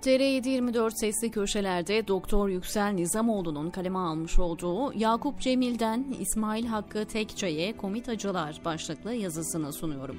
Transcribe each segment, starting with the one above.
TR724 sesli köşelerde Doktor Yüksel Nizamoğlu'nun kaleme almış olduğu Yakup Cemil'den İsmail Hakkı Tekçe'ye Komitacılar başlıklı yazısını sunuyorum.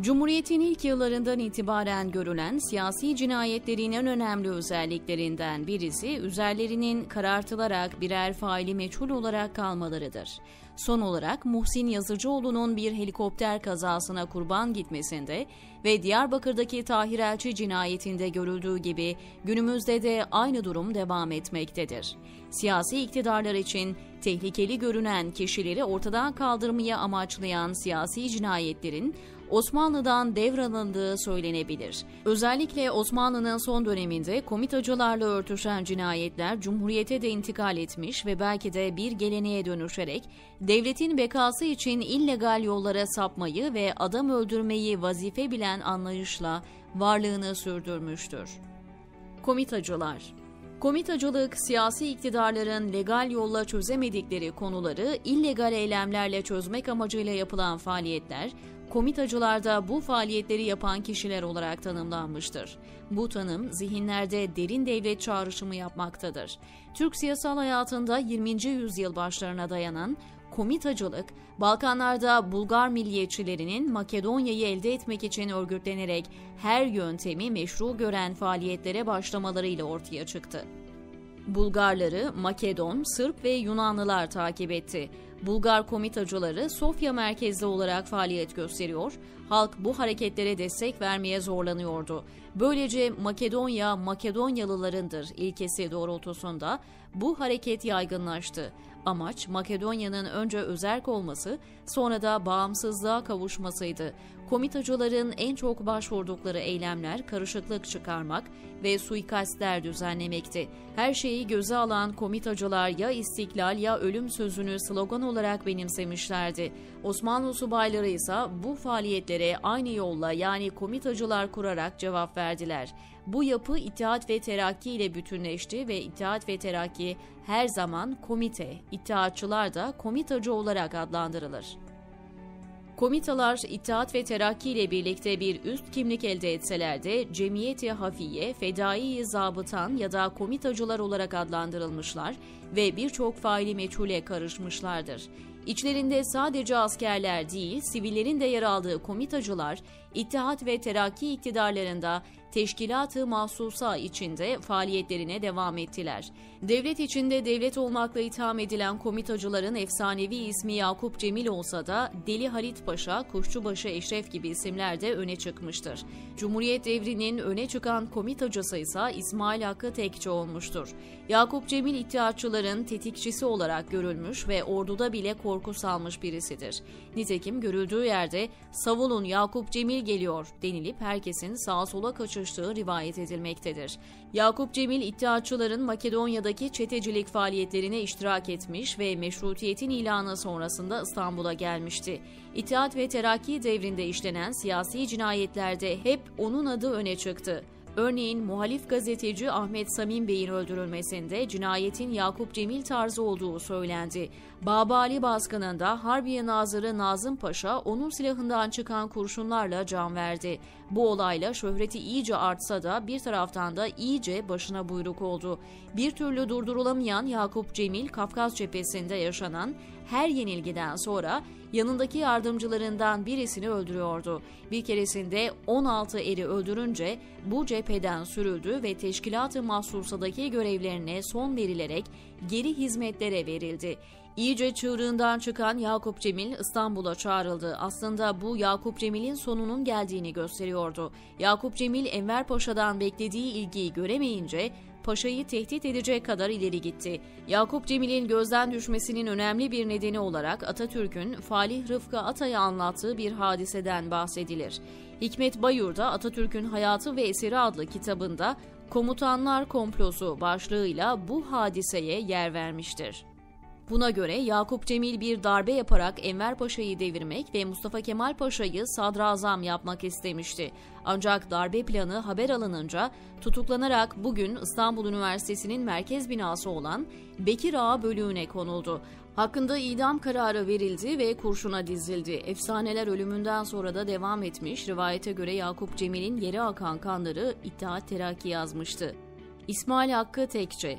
Cumhuriyet'in ilk yıllarından itibaren görülen siyasi cinayetlerin en önemli özelliklerinden birisi üzerlerinin karartılarak birer faili meçhul olarak kalmalarıdır. Son olarak Muhsin Yazıcıoğlu'nun bir helikopter kazasına kurban gitmesinde ve Diyarbakır'daki Tahir Elçi cinayetinde görüldüğü gibi günümüzde de aynı durum devam etmektedir. Siyasi iktidarlar için tehlikeli görünen kişileri ortadan kaldırmaya amaçlayan siyasi cinayetlerin Osmanlı'dan devralındığı söylenebilir. Özellikle Osmanlı'nın son döneminde komitacılarla örtüşen cinayetler Cumhuriyete de intikal etmiş ve belki de bir geleneğe dönüşerek devletin bekası için illegal yollara sapmayı ve adam öldürmeyi vazife bilen anlayışla varlığını sürdürmüştür. Komitacılar Komitacılık, siyasi iktidarların legal yolla çözemedikleri konuları illegal eylemlerle çözmek amacıyla yapılan faaliyetler, komitacılarda bu faaliyetleri yapan kişiler olarak tanımlanmıştır. Bu tanım zihinlerde derin devlet çağrışımı yapmaktadır. Türk siyasal hayatında 20. yüzyıl başlarına dayanan komitacılık, Balkanlarda Bulgar milliyetçilerinin Makedonya'yı elde etmek için örgütlenerek her yöntemi meşru gören faaliyetlere başlamalarıyla ortaya çıktı. Bulgarları Makedon, Sırp ve Yunanlılar takip etti. Bulgar komitacıları Sofya merkezli olarak faaliyet gösteriyor, halk bu hareketlere destek vermeye zorlanıyordu. Böylece Makedonya Makedonyalılarındır ilkesi doğrultusunda bu hareket yaygınlaştı. Amaç Makedonya'nın önce özerk olması, sonra da bağımsızlığa kavuşmasıydı. Komitacıların en çok başvurdukları eylemler karışıklık çıkarmak ve suikastler düzenlemekti. Her şeyi göze alan komitacılar ya istiklal ya ölüm sözünü slogan olarak benimsemişlerdi. Osmanlı subayları ise bu faaliyetlere aynı yolla yani komitacılar kurarak cevap verdiler. Bu yapı İttihat ve Terakki ile bütünleşti ve İttihat ve Terakki her zaman komite, İttihatçılar da komitacı olarak adlandırılır. Komitalar İttihat ve Terakki ile birlikte bir üst kimlik elde etseler de Cemiyeti Hafiye, Fedai Zabıtan ya da komitacılar olarak adlandırılmışlar ve birçok faili meçhule karışmışlardır. İçlerinde sadece askerler değil, sivillerin de yer aldığı komitacılar, İttihat ve Terakki iktidarlarında teşkilatı mahsusa içinde faaliyetlerine devam ettiler. Devlet içinde devlet olmakla itham edilen komitacıların efsanevi ismi Yakup Cemil olsa da Deli Halit Paşa, Kuşçubaşı Eşref gibi isimler de öne çıkmıştır. Cumhuriyet devrinin öne çıkan komitacısı ise İsmail Hakkı Tekçi olmuştur. Yakup Cemil iddiatçıların tetikçisi olarak görülmüş ve orduda bile korku salmış birisidir. Nitekim görüldüğü yerde savunun Yakup Cemil geliyor denilip herkesin sağa sola kaçıştığı rivayet edilmektedir. Yakup Cemil iddiatçıların Makedonya'daki çetecilik faaliyetlerine iştirak etmiş ve meşrutiyetin ilanı sonrasında İstanbul'a gelmişti. İttihat ve Terakki devrinde işlenen siyasi cinayetlerde hep onun adı öne çıktı. Örneğin muhalif gazeteci Ahmet Samim Bey'in öldürülmesinde cinayetin Yakup Cemil tarzı olduğu söylendi. Babali baskınında Harbiye Nazırı Nazım Paşa onun silahından çıkan kurşunlarla can verdi. Bu olayla şöhreti iyice artsa da bir taraftan da iyice başına buyruk oldu. Bir türlü durdurulamayan Yakup Cemil Kafkas cephesinde yaşanan her yenilgiden sonra yanındaki yardımcılarından birisini öldürüyordu. Bir keresinde 16 eri öldürünce bu cepheden sürüldü ve teşkilat-ı mahsusadaki görevlerine son verilerek geri hizmetlere verildi. İyice çığırından çıkan Yakup Cemil İstanbul'a çağrıldı. Aslında bu Yakup Cemil'in sonunun geldiğini gösteriyordu. Yakup Cemil Enver Paşa'dan beklediği ilgiyi göremeyince paşayı tehdit edecek kadar ileri gitti. Yakup Cemil'in gözden düşmesinin önemli bir nedeni olarak Atatürk'ün Falih Rıfkı Atay'a anlattığı bir hadiseden bahsedilir. Hikmet Bayur da Atatürk'ün Hayatı ve Eseri adlı kitabında Komutanlar Komplosu başlığıyla bu hadiseye yer vermiştir. Buna göre Yakup Cemil bir darbe yaparak Enver Paşa'yı devirmek ve Mustafa Kemal Paşa'yı sadrazam yapmak istemişti. Ancak darbe planı haber alınınca tutuklanarak bugün İstanbul Üniversitesi'nin merkez binası olan Bekir Ağa bölüğüne konuldu. Hakkında idam kararı verildi ve kurşuna dizildi. Efsaneler ölümünden sonra da devam etmiş. Rivayete göre Yakup Cemil'in yere akan kanları İttihat Terakki yazmıştı. İsmail Hakkı Tekçe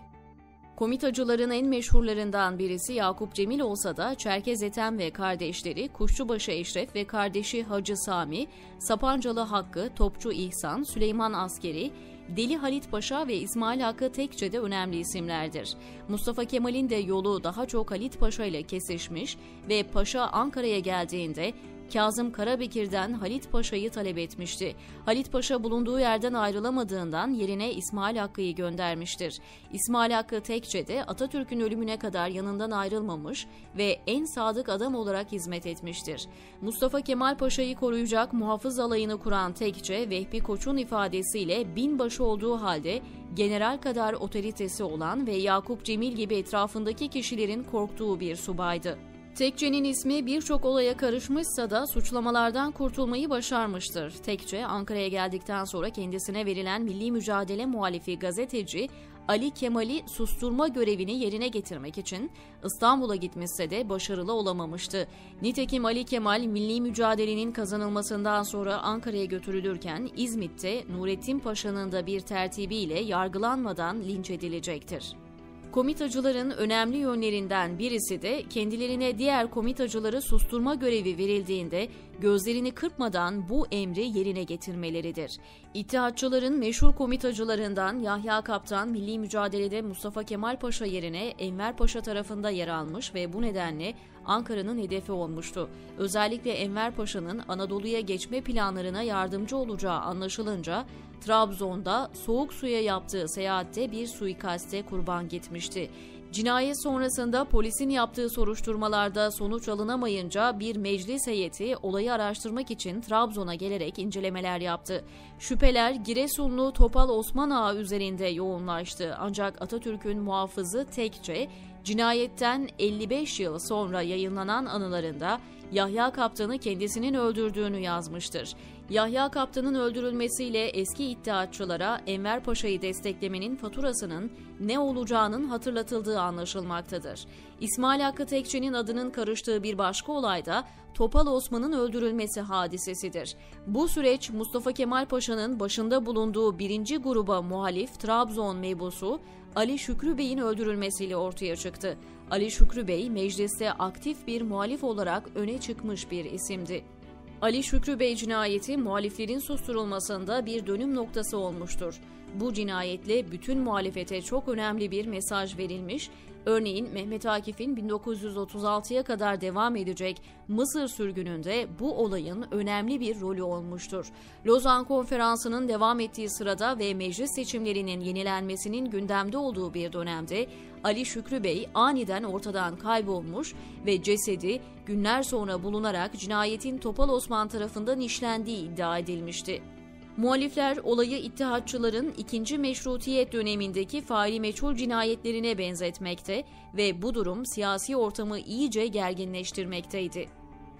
Komitacıların en meşhurlarından birisi Yakup Cemil olsa da Çerkez Ethem ve kardeşleri Kuşçubaşı Eşref ve kardeşi Hacı Sami, Sapancalı Hakkı, Topçu İhsan, Süleyman Askeri, Deli Halit Paşa ve İsmail Hakkı Tekçe de önemli isimlerdir. Mustafa Kemal'in de yolu daha çok Halit Paşa ile kesişmiş ve Paşa Ankara'ya geldiğinde Kazım Karabekir'den Halit Paşa'yı talep etmişti. Halit Paşa bulunduğu yerden ayrılamadığından yerine İsmail Hakkı'yı göndermiştir. İsmail Hakkı Tekçe de Atatürk'ün ölümüne kadar yanından ayrılmamış ve en sadık adam olarak hizmet etmiştir. Mustafa Kemal Paşa'yı koruyacak muhafız alayını kuran Tekçe, Vehbi Koç'un ifadesiyle binbaşı olduğu halde general kadar otoritesi olan ve Yakup Cemil gibi etrafındaki kişilerin korktuğu bir subaydı. Tekçe'nin ismi birçok olaya karışmışsa da suçlamalardan kurtulmayı başarmıştır. Tekçe, Ankara'ya geldikten sonra kendisine verilen milli mücadele muhalifi gazeteci Ali Kemal'i susturma görevini yerine getirmek için İstanbul'a gitmişse de başarılı olamamıştı. Nitekim Ali Kemal milli mücadelenin kazanılmasından sonra Ankara'ya götürülürken İzmit'te Nurettin Paşa'nın da bir tertibiyle yargılanmadan linç edilecektir. Komitacıların önemli yönlerinden birisi de kendilerine diğer komitacıları susturma görevi verildiğinde gözlerini kırpmadan bu emri yerine getirmeleridir. İttihatçıların meşhur komitacılarından Yahya Kaptan milli mücadelede Mustafa Kemal Paşa yerine Enver Paşa tarafında yer almış ve bu nedenle Ankara'nın hedefi olmuştu. Özellikle Enver Paşa'nın Anadolu'ya geçme planlarına yardımcı olacağı anlaşılınca Trabzon'da soğuk suya yaptığı seyahatte bir suikaste kurban gitmişti. Cinayet sonrasında polisin yaptığı soruşturmalarda sonuç alınamayınca bir meclis heyeti olayı araştırmak için Trabzon'a gelerek incelemeler yaptı. Şüpheler Giresunlu Topal Osman Ağa üzerinde yoğunlaştı ancak Atatürk'ün muhafızı Tekçe cinayetten 55 yıl sonra yayınlanan anılarında Yahya Kaptan'ı kendisinin öldürdüğünü yazmıştır. Yahya Kaptan'ın öldürülmesiyle eski iddiatçılara Enver Paşa'yı desteklemenin faturasının ne olacağının hatırlatıldığı anlaşılmaktadır. İsmail Hakkı Tekçe'nin adının karıştığı bir başka olay da Topal Osman'ın öldürülmesi hadisesidir. Bu süreç Mustafa Kemal Paşa'nın başında bulunduğu birinci gruba muhalif Trabzon mebusu Ali Şükrü Bey'in öldürülmesiyle ortaya çıktı. Ali Şükrü Bey mecliste aktif bir muhalif olarak öne çıkmış bir isimdi. Ali Şükrü Bey cinayeti muhaliflerin susturulmasında bir dönüm noktası olmuştur. Bu cinayetle bütün muhalefete çok önemli bir mesaj verilmiş, örneğin Mehmet Akif'in 1936'ya kadar devam edecek Mısır sürgününde bu olayın önemli bir rolü olmuştur. Lozan Konferansı'nın devam ettiği sırada ve meclis seçimlerinin yenilenmesinin gündemde olduğu bir dönemde Ali Şükrü Bey aniden ortadan kaybolmuş ve cesedi günler sonra bulunarak cinayetin Topal Osman tarafından işlendiği iddia edilmişti. Muhalifler olayı ittihatçıların ikinci meşrutiyet dönemindeki faili meçhul cinayetlerine benzetmekte ve bu durum siyasi ortamı iyice gerginleştirmekteydi.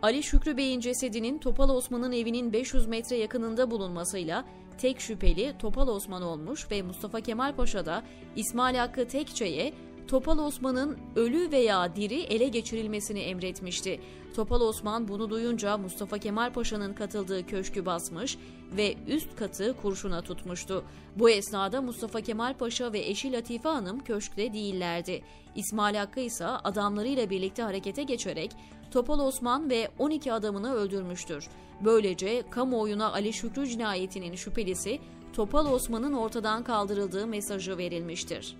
Ali Şükrü Bey'in cesedinin Topal Osman'ın evinin 500 metre yakınında bulunmasıyla tek şüpheli Topal Osman olmuş ve Mustafa Kemal Paşa da İsmail Hakkı Tekçe'ye Topal Osman'ın ölü veya diri ele geçirilmesini emretmişti. Topal Osman bunu duyunca Mustafa Kemal Paşa'nın katıldığı köşkü basmış ve üst katı kurşuna tutmuştu. Bu esnada Mustafa Kemal Paşa ve eşi Latife Hanım köşkte değillerdi. İsmail Hakkı ise adamlarıyla birlikte harekete geçerek Topal Osman ve 12 adamını öldürmüştür. Böylece kamuoyuna Ali Şükrü cinayetinin şüphelisi Topal Osman'ın ortadan kaldırıldığı mesajı verilmiştir.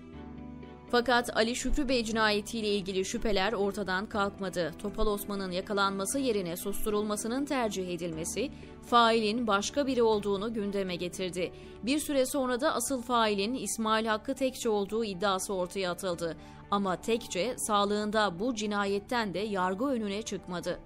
Fakat Ali Şükrü Bey cinayetiyle ilgili şüpheler ortadan kalkmadı. Topal Osman'ın yakalanması yerine susturulmasının tercih edilmesi, failin başka biri olduğunu gündeme getirdi. Bir süre sonra da asıl failin İsmail Hakkı Tekçe olduğu iddiası ortaya atıldı. Ama Tekçe sağlığında bu cinayetten de yargı önüne çıkmadı.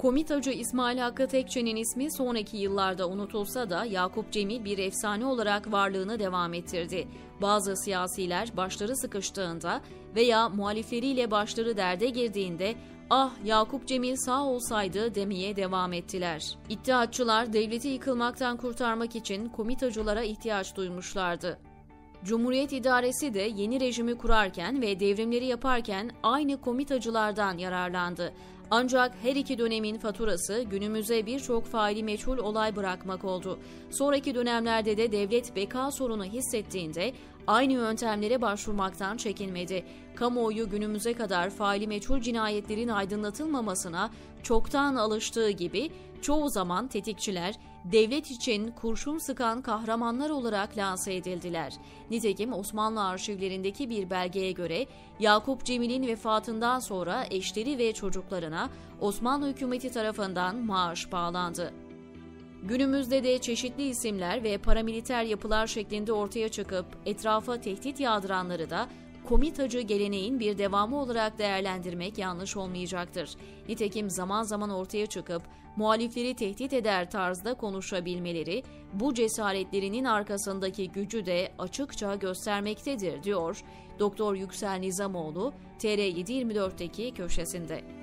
Komitacı İsmail Hakkı Tekçe'nin ismi sonraki yıllarda unutulsa da Yakup Cemil bir efsane olarak varlığını devam ettirdi. Bazı siyasiler başları sıkıştığında veya muhalifleriyle başları derde girdiğinde ah Yakup Cemil sağ olsaydı demeye devam ettiler. İttihatçılar devleti yıkılmaktan kurtarmak için komitacılara ihtiyaç duymuşlardı. Cumhuriyet idaresi de yeni rejimi kurarken ve devrimleri yaparken aynı komitacılardan yararlandı. Ancak her iki dönemin faturası günümüze birçok faili meçhul olay bırakmak oldu. Sonraki dönemlerde de devlet beka sorunu hissettiğinde aynı yöntemlere başvurmaktan çekinmedi. Kamuoyu günümüze kadar faili meçhul cinayetlerin aydınlatılmamasına çoktan alıştığı gibi çoğu zaman tetikçiler devlet için kurşun sıkan kahramanlar olarak lanse edildiler. Nitekim Osmanlı arşivlerindeki bir belgeye göre Yakup Cemil'in vefatından sonra eşleri ve çocuklarına Osmanlı hükümeti tarafından maaş bağlandı. Günümüzde de çeşitli isimler ve paramiliter yapılar şeklinde ortaya çıkıp etrafa tehdit yağdıranları da komitacı geleneğin bir devamı olarak değerlendirmek yanlış olmayacaktır. Nitekim zaman zaman ortaya çıkıp muhalifleri tehdit eder tarzda konuşabilmeleri bu cesaretlerinin arkasındaki gücü de açıkça göstermektedir diyor Doktor Yüksel Nizamoğlu TR724'teki köşesinde.